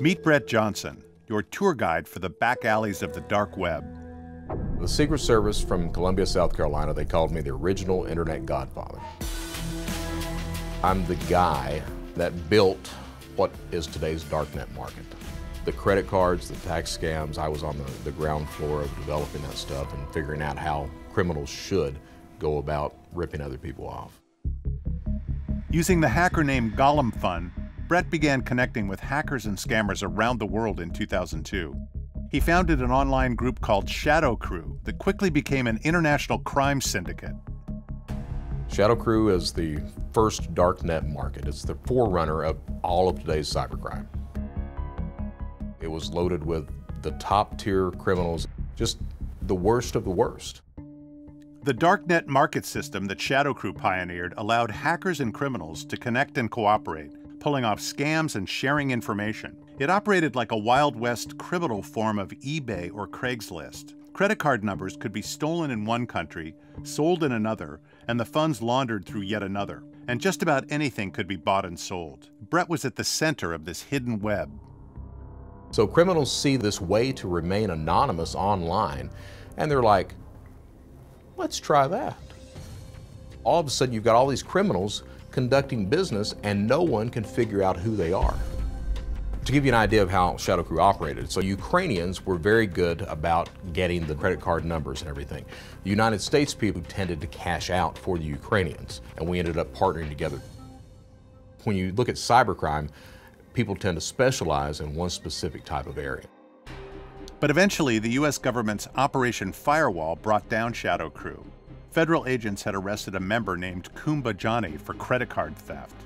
Meet Brett Johnson, your tour guide for the back alleys of the dark web. The Secret Service from Columbia, South Carolina, they called me the original internet godfather. I'm the guy that built what is today's darknet market. The credit cards, the tax scams, I was on the, the ground floor of developing that stuff and figuring out how criminals should go about ripping other people off. Using the hacker name Gollum Fun, Brett began connecting with hackers and scammers around the world in 2002. He founded an online group called Shadow Crew that quickly became an international crime syndicate. Shadow Crew is the first darknet market. It's the forerunner of all of today's cybercrime. It was loaded with the top tier criminals, just the worst of the worst. The darknet market system that Shadow Crew pioneered allowed hackers and criminals to connect and cooperate, pulling off scams and sharing information. It operated like a Wild West criminal form of eBay or Craigslist. Credit card numbers could be stolen in one country, sold in another, and the funds laundered through yet another. And just about anything could be bought and sold. Brett was at the center of this hidden web. So criminals see this way to remain anonymous online, and they're like, let's try that. All of a sudden, you've got all these criminals conducting business and no one can figure out who they are. To give you an idea of how Shadow Crew operated, so Ukrainians were very good about getting the credit card numbers and everything. The United States people tended to cash out for the Ukrainians, and we ended up partnering together. When you look at cybercrime, people tend to specialize in one specific type of area. But eventually, the U.S. government's Operation Firewall brought down Shadow Crew federal agents had arrested a member named CumbaJohnny for credit card theft.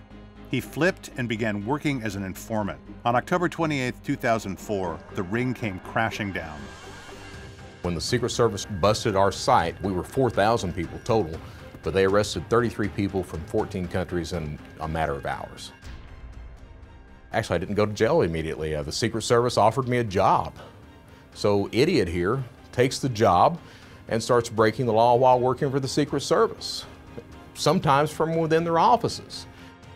He flipped and began working as an informant. On October 28, 2004, the ring came crashing down. When the Secret Service busted our site, we were 4,000 people total, but they arrested 33 people from 14 countries in a matter of hours. Actually, I didn't go to jail immediately. Uh, the Secret Service offered me a job. So, idiot here takes the job, and starts breaking the law while working for the Secret Service, sometimes from within their offices.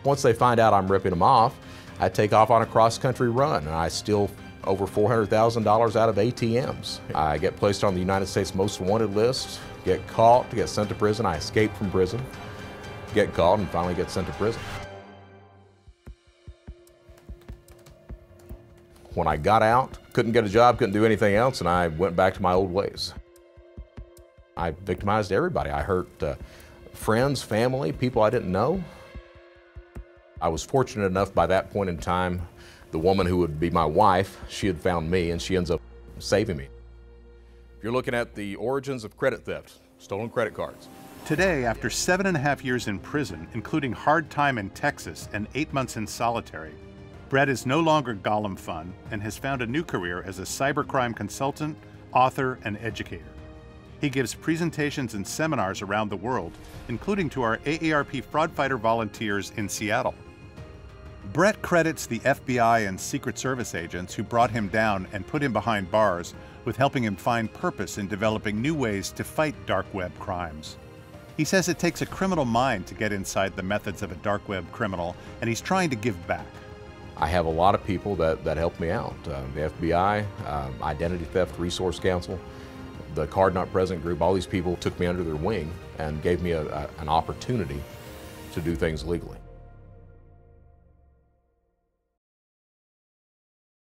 Once they find out I'm ripping them off, I take off on a cross-country run and I steal over $400,000 out of ATMs. I get placed on the United States Most Wanted list, get caught, get sent to prison. I escape from prison, get caught, and finally get sent to prison. When I got out, couldn't get a job, couldn't do anything else, and I went back to my old ways. I victimized everybody. I hurt uh, friends, family, people I didn't know. I was fortunate enough by that point in time, the woman who would be my wife, she had found me and she ends up saving me. If you're looking at the origins of credit theft, stolen credit cards. Today, after seven and a half years in prison, including hard time in Texas and eight months in solitary, Brett is no longer Gollum Fun and has found a new career as a cybercrime consultant, author, and educator. He gives presentations and seminars around the world, including to our AARP fraud fighter volunteers in Seattle. Brett credits the FBI and Secret Service agents who brought him down and put him behind bars with helping him find purpose in developing new ways to fight dark web crimes. He says it takes a criminal mind to get inside the methods of a dark web criminal, and he's trying to give back. I have a lot of people that, that help me out. Uh, the FBI, um, Identity Theft Resource Council, the Card Not Present group, all these people took me under their wing and gave me a, a, an opportunity to do things legally.